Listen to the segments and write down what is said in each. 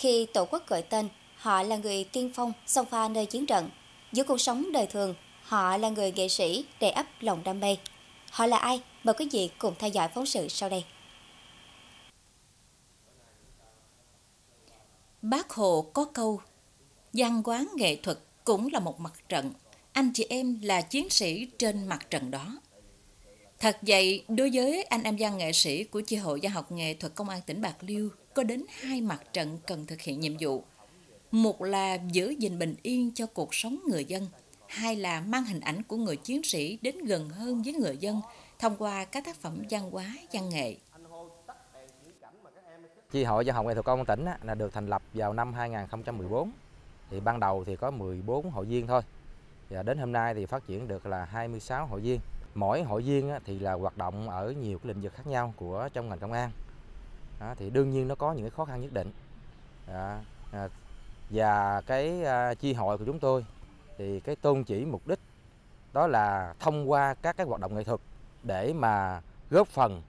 Khi Tổ quốc gọi tên, họ là người tiên phong song pha nơi chiến trận. Giữa cuộc sống đời thường, họ là người nghệ sĩ để ấp lòng đam mê. Họ là ai? Mời quý vị cùng theo dõi phóng sự sau đây. Bác Hồ có câu, văn quán nghệ thuật cũng là một mặt trận, anh chị em là chiến sĩ trên mặt trận đó. Thật vậy, đối với anh em văn nghệ sĩ của chi hội văn học nghệ thuật công an tỉnh Bạc Liêu có đến hai mặt trận cần thực hiện nhiệm vụ. Một là giữ gìn bình yên cho cuộc sống người dân, hai là mang hình ảnh của người chiến sĩ đến gần hơn với người dân thông qua các tác phẩm văn hóa, văn nghệ. Chi hội văn học nghệ thuật công an tỉnh là được thành lập vào năm 2014. Thì ban đầu thì có 14 hội viên thôi. Và đến hôm nay thì phát triển được là 26 hội viên. Mỗi hội viên thì là hoạt động ở nhiều cái lĩnh vực khác nhau của trong ngành công an. Đó, thì đương nhiên nó có những cái khó khăn nhất định. Đó, à, và cái à, chi hội của chúng tôi thì cái tôn chỉ mục đích đó là thông qua các cái hoạt động nghệ thuật để mà góp phần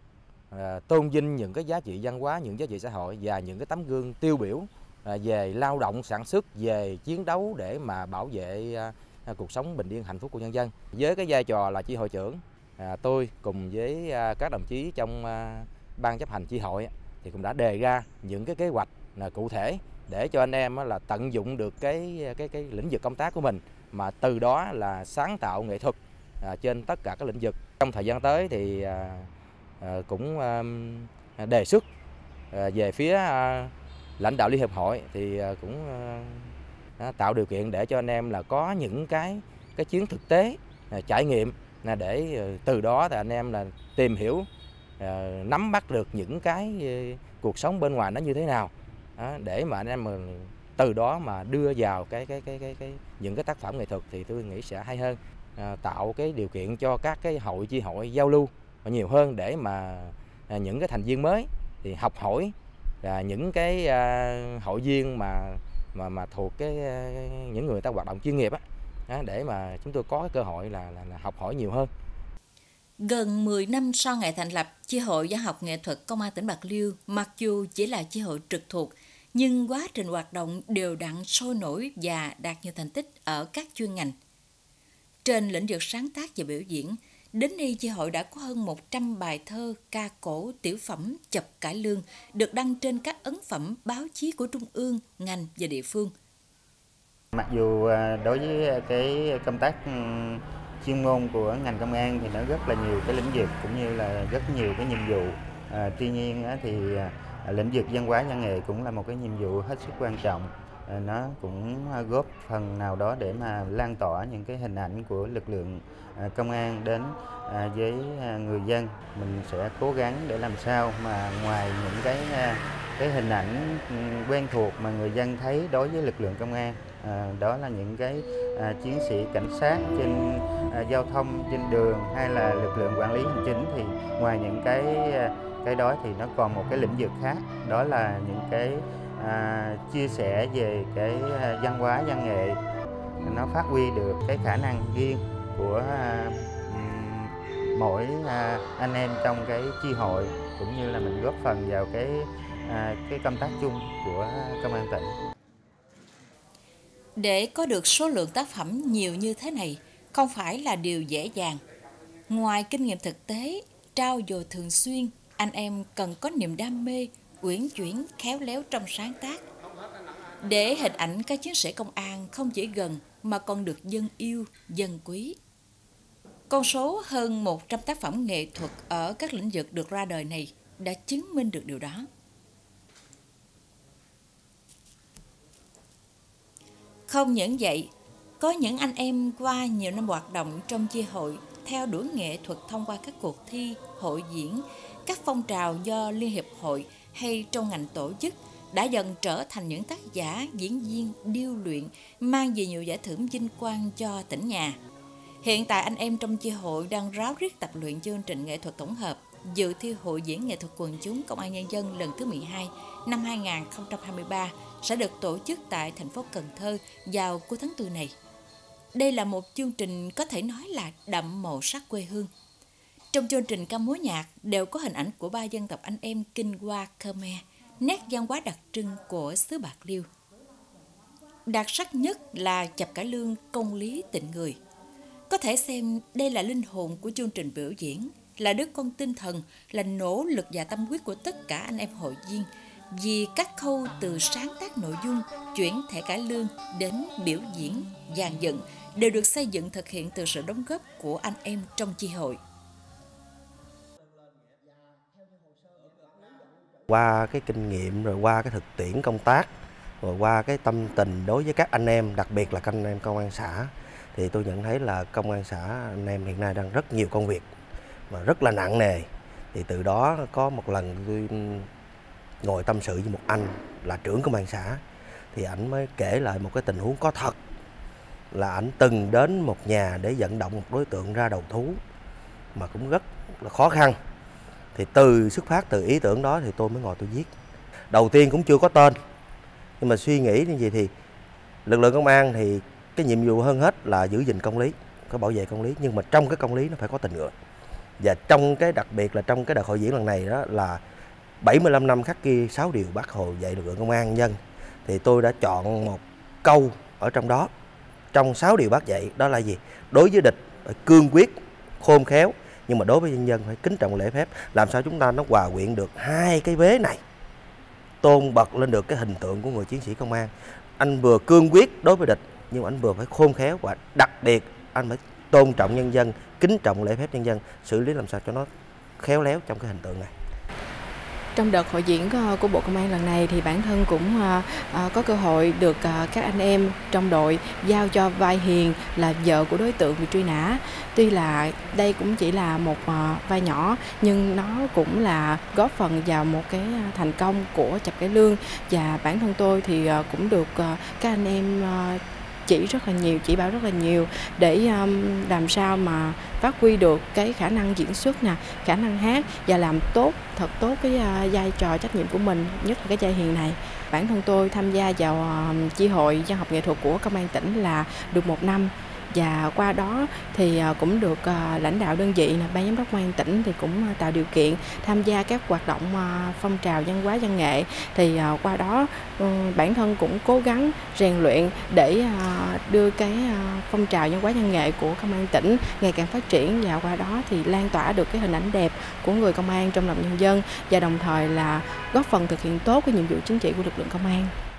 à, tôn vinh những cái giá trị văn hóa, những giá trị xã hội và những cái tấm gương tiêu biểu à, về lao động sản xuất, về chiến đấu để mà bảo vệ à, à cuộc sống bình yên hạnh phúc của nhân dân. Với cái vai trò là chi hội trưởng, à, tôi cùng với à, các đồng chí trong à, ban chấp hành chi hội thì cũng đã đề ra những cái kế hoạch là cụ thể để cho anh em là tận dụng được cái cái cái lĩnh vực công tác của mình, mà từ đó là sáng tạo nghệ thuật à, trên tất cả các lĩnh vực. Trong thời gian tới thì à, à, cũng đề xuất về phía lãnh đạo liên hiệp hội thì cũng tạo điều kiện để cho anh em là có những cái cái chuyến thực tế trải nghiệm là để ờ, từ đó thì anh em là tìm hiểu Ờ, nắm bắt được những cái ờ, cuộc sống bên ngoài nó như thế nào. Đó, để mà anh em mà từ đó mà đưa vào cái cái cái cái, cái những cái tác phẩm nghệ thuật thì tôi nghĩ sẽ hay hơn. À, tạo cái điều kiện cho các cái hội chi hội giao lưu nhiều hơn để mà à, những cái thành viên mới thì học hỏi là những cái à, hội viên mà mà mà thuộc cái à, những người ta hoạt động chuyên nghiệp á. Để mà chúng tôi có cái cơ hội là, là, là học hỏi nhiều hơn. Gần 10 năm sau ngày thành lập, chi hội văn học nghệ thuật Công an tỉnh Bạc Liêu mặc dù chỉ là chi hội trực thuộc nhưng quá trình hoạt động đều đặn sôi nổi và đạt nhiều thành tích ở các chuyên ngành. Trên lĩnh vực sáng tác và biểu diễn, đến nay chi hội đã có hơn 100 bài thơ, ca cổ, tiểu phẩm, chập cải lương được đăng trên các ấn phẩm báo chí của trung ương, ngành và địa phương. Mặc dù à, đối với cái công tác chuyên môn của ngành công an thì nó rất là nhiều cái lĩnh vực cũng như là rất nhiều cái nhiệm vụ. À, tuy nhiên thì à, lĩnh vực văn hóa văn nghệ cũng là một cái nhiệm vụ hết sức quan trọng à, nó cũng góp phần nào đó để mà lan tỏa những cái hình ảnh của lực lượng à, công an đến à, với à, người dân mình sẽ cố gắng để làm sao mà ngoài những cái à, cái hình ảnh ừ, quen thuộc mà người dân thấy đối với lực lượng công an đó là những cái chiến sĩ cảnh sát trên À, giao thông trên đường hay là lực lượng quản lý hành chính thì ngoài những cái à, cái đó thì nó còn một cái lĩnh vực khác đó là những cái à, chia sẻ về cái à, văn hóa văn nghệ nó phát huy được cái khả năng riêng của à, mỗi à, anh em trong cái chi hội cũng như là mình góp phần vào cái à, cái công tác chung của công an tỉnh. Để có được số lượng tác phẩm nhiều như thế này không phải là điều dễ dàng. Ngoài kinh nghiệm thực tế, trao dồi thường xuyên anh em cần có niềm đam mê, uyển chuyển, khéo léo trong sáng tác. Để hình ảnh các chiến sĩ công an không chỉ gần mà còn được dân yêu, dân quý. Con số hơn 100 tác phẩm nghệ thuật ở các lĩnh vực được ra đời này đã chứng minh được điều đó. Không những vậy, có những anh em qua nhiều năm hoạt động trong chi hội theo đuổi nghệ thuật thông qua các cuộc thi, hội diễn, các phong trào do Liên Hiệp Hội hay trong ngành tổ chức đã dần trở thành những tác giả, diễn viên, điêu luyện, mang về nhiều giải thưởng vinh quang cho tỉnh nhà. Hiện tại anh em trong chi hội đang ráo riết tập luyện chương trình nghệ thuật tổng hợp dự thi hội diễn nghệ thuật quần chúng Công an Nhân dân lần thứ 12 năm 2023 sẽ được tổ chức tại thành phố Cần Thơ vào cuối tháng 4 này. Đây là một chương trình có thể nói là đậm màu sắc quê hương. Trong chương trình ca múa nhạc đều có hình ảnh của ba dân tộc anh em Kinh Hoa Khmer nét văn hóa đặc trưng của xứ Bạc Liêu. Đặc sắc nhất là chập cải lương công lý tịnh người. Có thể xem đây là linh hồn của chương trình biểu diễn, là đứa con tinh thần, là nỗ lực và tâm huyết của tất cả anh em hội viên vì các khâu từ sáng tác nội dung, chuyển thể cải lương đến biểu diễn, dàn dựng đều được xây dựng thực hiện từ sự đóng góp của anh em trong chi hội. Qua cái kinh nghiệm rồi qua cái thực tiễn công tác rồi qua cái tâm tình đối với các anh em, đặc biệt là các anh em công an xã thì tôi nhận thấy là công an xã anh em hiện nay đang rất nhiều công việc mà rất là nặng nề. Thì từ đó có một lần tôi ngồi tâm sự với một anh là trưởng công an xã thì ảnh mới kể lại một cái tình huống có thật là ảnh từng đến một nhà để vận động một đối tượng ra đầu thú mà cũng rất là khó khăn. Thì từ xuất phát từ ý tưởng đó thì tôi mới ngồi tôi viết. Đầu tiên cũng chưa có tên, nhưng mà suy nghĩ như vậy thì lực lượng công an thì cái nhiệm vụ hơn hết là giữ gìn công lý, có bảo vệ công lý, nhưng mà trong cái công lý nó phải có tình người. Và trong cái đặc biệt là trong cái đợt hội diễn lần này đó là 75 năm khắc ghi 6 điều bác Hồ dạy lực lượng công an nhân, thì tôi đã chọn một câu ở trong đó trong 6 điều bác dạy, đó là gì? Đối với địch phải cương quyết, khôn khéo, nhưng mà đối với nhân dân phải kính trọng lễ phép. Làm sao chúng ta nó hòa quyện được hai cái vế này? Tôn bật lên được cái hình tượng của người chiến sĩ công an. Anh vừa cương quyết đối với địch, nhưng anh vừa phải khôn khéo và đặc biệt anh phải tôn trọng nhân dân, kính trọng lễ phép nhân dân. Xử lý làm sao cho nó khéo léo trong cái hình tượng này? Trong đợt hội diễn ờ, của Bộ Công an lần này thì bản thân cũng ờ, ờ, có cơ hội được các anh em trong đội giao cho vai Hiền là vợ của đối tượng bị truy nã. Tuy là đây cũng chỉ là một vai nhỏ, nhưng nó cũng là góp phần vào một cái thành công của chập cái lương và bản thân tôi thì cũng được các anh em chỉ rất là nhiều chỉ bảo rất là nhiều để um, làm sao mà phát huy được cái khả năng diễn xuất nè khả năng hát và làm tốt thật tốt cái uh, vai trò trách nhiệm của mình nhất là cái vai hiền này. Bản thân tôi tham gia vào uh, chi hội văn học nghệ thuật của công an tỉnh là được một năm và qua đó thì ờ, cũng được ờ, lãnh đạo đơn vị là ban giám đốc công an tỉnh thì cũng ờ, tạo điều kiện tham gia các hoạt động phong trào văn hóa, văn nghệ thì qua đó ừ, bản thân cũng cố gắng rèn luyện để đưa cái phong trào văn hóa, văn nghệ của công an tỉnh ngày càng phát triển và qua đó thì lan tỏa được cái hình ảnh đẹp của người công an trong lòng nhân dân và đồng thời là góp phần thực hiện tốt cái nhiệm vụ chính trị của lực lượng công an.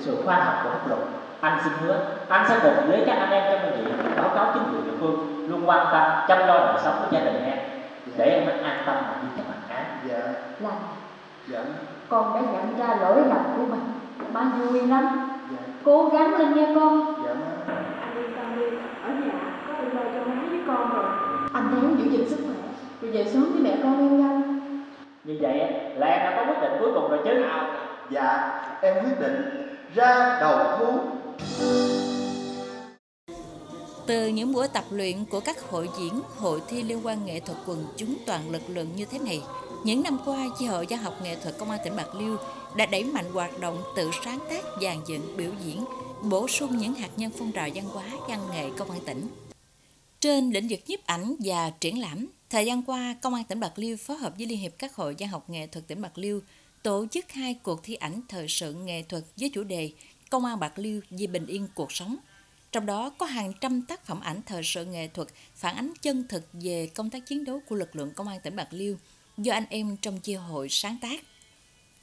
Sự khoa học của pháp luật. Anh xin hứa anh sẽ cùng với các anh em trong đơn vị báo cáo chính quyền địa phương luôn quan tâm chăm lo đời sống của gia đình em để em an tâm mà đi chấp hành án. Dạ. Là dạ. con đã nhận ra lỗi lầm của mình. Ba vui lắm. Dạ. cố gắng lên nha con. Dạ. Anh yên tâm đi ở nhà có anh lo cho má với con rồi về sớm với mẹ con em nhanh Như vậy là em đã có quyết định cuối cùng rồi chứ? Dạ, em quyết định ra đầu thú. Từ những buổi tập luyện của các hội diễn, hội thi liên quan nghệ thuật quần chúng toàn lực lượng như thế này, những năm qua, chi hội giao học nghệ thuật công an tỉnh Bạc Liêu đã đẩy mạnh hoạt động tự sáng tác, dàn dựng, biểu diễn, bổ sung những hạt nhân phong trào văn hóa, văn nghệ công an tỉnh. Trên lĩnh vực nhiếp ảnh và triển lãm, thời gian qua, Công an tỉnh Bạc Liêu phối hợp với Liên hiệp các hội giao học nghệ thuật tỉnh Bạc Liêu tổ chức hai cuộc thi ảnh thời sự nghệ thuật với chủ đề Công an Bạc Liêu vì bình yên cuộc sống. Trong đó có hàng trăm tác phẩm ảnh thời sự nghệ thuật phản ánh chân thực về công tác chiến đấu của lực lượng công an tỉnh Bạc Liêu do anh em trong chi hội sáng tác.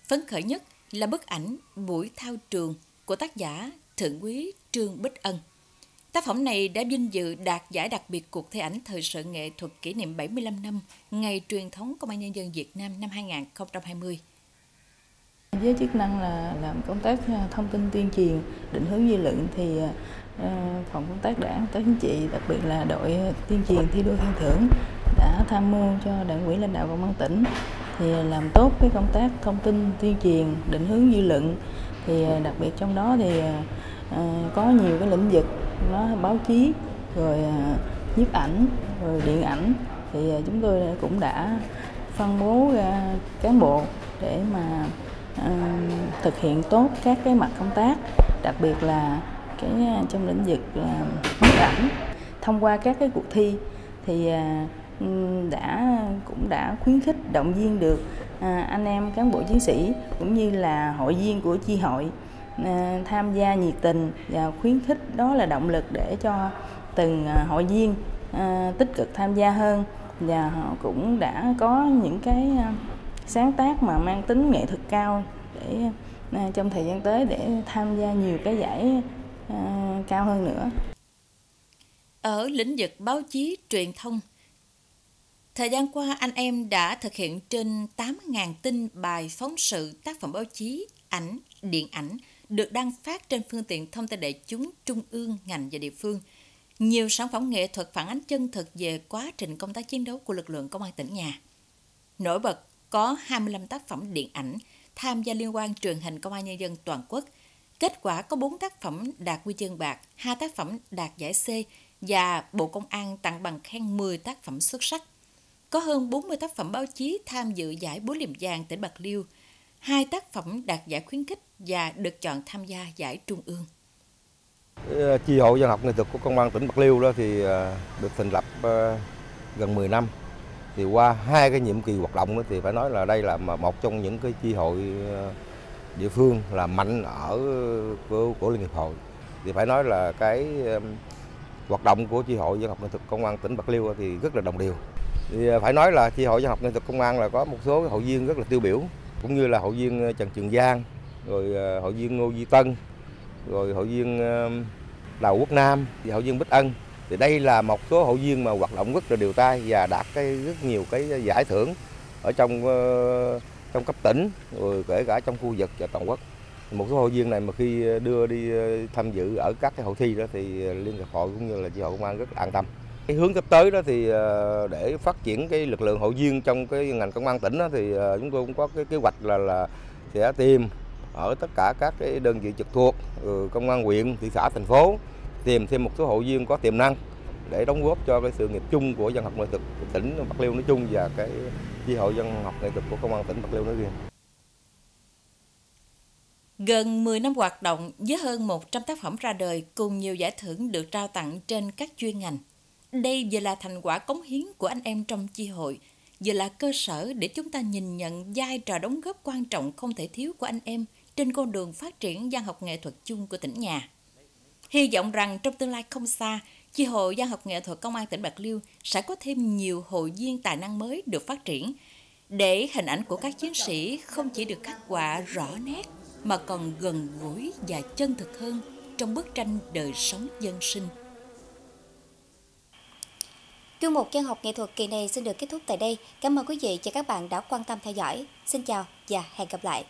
Phấn khởi nhất là bức ảnh Buổi thao trường của tác giả Thượng quý Trương Bích Ân. Tác phẩm này đã vinh dự đạt giải đặc biệt cuộc thi ảnh thời sự nghệ thuật kỷ niệm 75 năm Ngày truyền thống Công an Nhân dân Việt Nam năm 2020. Với chức năng là làm công tác à, thông tin tuyên truyền, định hướng dư luận thì à, à, phòng công tác đảng, công tác chính trị, đặc biệt là đội tuyên truyền thi đua khen thưởng đã tham mưu cho đảng ủy lãnh đạo công an tỉnh thì làm tốt cái công tác thông tin tuyên truyền, định hướng dư luận. Thì đặc biệt trong đó thì có nhiều cái lĩnh vực nó báo chí rồi nhiếp ảnh rồi điện ảnh. Thì chúng tôi cũng đã phân bố ra cán bộ để mà thực hiện tốt các cái mặt công tác, đặc biệt là cái à, trong lĩnh vực là nhiếp ảnh. Thông qua các cái cuộc thi thì à, đã, cũng đã khuyến khích, động viên được à, anh em cán bộ chiến sĩ cũng như là hội viên của chi hội tham gia nhiệt tình và khuyến khích đó là động lực để cho từng hội viên tích cực tham gia hơn. Và họ cũng đã có những cái sáng tác mà mang tính nghệ thuật cao để à, trong thời gian tới để tham gia nhiều cái giải à, cao hơn nữa. Ở lĩnh vực báo chí truyền thông, thời gian qua anh em đã thực hiện trên 8.000 tin bài phóng sự tác phẩm báo chí, ảnh, điện ảnh được đăng phát trên phương tiện thông tin đại chúng trung ương, ngành và địa phương. Nhiều sản phẩm nghệ thuật phản ánh chân thực về quá trình công tác chiến đấu của lực lượng công an tỉnh nhà. Nổi bật có 25 tác phẩm điện ảnh tham gia liên quan truyền hình công an nhân dân toàn quốc. Kết quả có 4 tác phẩm đạt huy chương bạc, 2 tác phẩm đạt giải C và Bộ Công an tặng bằng khen 10 tác phẩm xuất sắc. Có hơn 40 tác phẩm báo chí tham dự giải Búa Liềm Vàng tỉnh Bạc Liêu, hai tác phẩm đạt giải khuyến khích và được chọn tham gia giải trung ương. Ờ, Chi hội văn học nghệ thuật của công an tỉnh Bạc Liêu đó thì ờ, được thành lập ờ, gần 10 năm thì qua hai cái nhiệm kỳ hoạt động thì phải nói là đây là một trong những cái chi hội ờ, địa phương là mạnh ở của, của liên hiệp hội. Thì phải nói là cái hoạt động của chi hội dân học nghệ thuật công an tỉnh bạc liêu thì rất là đồng đều thì ờ, phải nói là chi hội dân học nghệ thuật công an là có một số hội viên rất là tiêu biểu cũng như là hội viên ờ, trần trường giang rồi hội viên ngô duy tân rồi hội viên đào quốc nam thì hội viên bích ân thì đây là một số hội viên mà hoạt động rất là đều tay và đạt cái rất nhiều cái giải thưởng ở trong ờ, trong cấp tỉnh, rồi kể cả trong khu vực và toàn quốc. Một số hội viên này mà khi đưa đi ờ, tham dự ở các cái hội thi đó thì liên hiệp hội cũng như là chi hội công an rất là an tâm. Cái hướng sắp tới đó thì ờ, để phát triển cái lực lượng hội viên trong cái ngành công an tỉnh đó thì chúng tôi cũng có cái kế hoạch là là sẽ tìm ở tất cả các cái đơn vị trực thuộc ừ, công an huyện, thị xã, thành phố tìm thêm một số hội viên có tiềm năng để đóng góp cho cái sự nghiệp chung của dân học nghệ thuật tỉnh Bạc Liêu nói chung và cái chi hội dân học nghệ thuật của công an tỉnh Bạc Liêu nói riêng. Gần 10 năm hoạt động với hơn 100 tác phẩm ra đời cùng nhiều giải thưởng được trao tặng trên các chuyên ngành. Đây vừa là thành quả cống hiến của anh em trong chi hội, vừa là cơ sở để chúng ta nhìn nhận vai trò đóng góp quan trọng không thể thiếu của anh em trên con đường phát triển văn học nghệ thuật chung của tỉnh nhà. Hy vọng rằng trong tương lai không xa, Chi hội văn học nghệ thuật Công an tỉnh Bạc Liêu sẽ có thêm nhiều hội viên tài năng mới được phát triển, để hình ảnh của các chiến sĩ không chỉ được khắc họa rõ nét mà còn gần gũi và chân thực hơn trong bức tranh đời sống dân sinh. chương mục văn học nghệ thuật kỳ này xin được kết thúc tại đây. Cảm ơn quý vị và các bạn đã quan tâm theo dõi. Xin chào và hẹn gặp lại.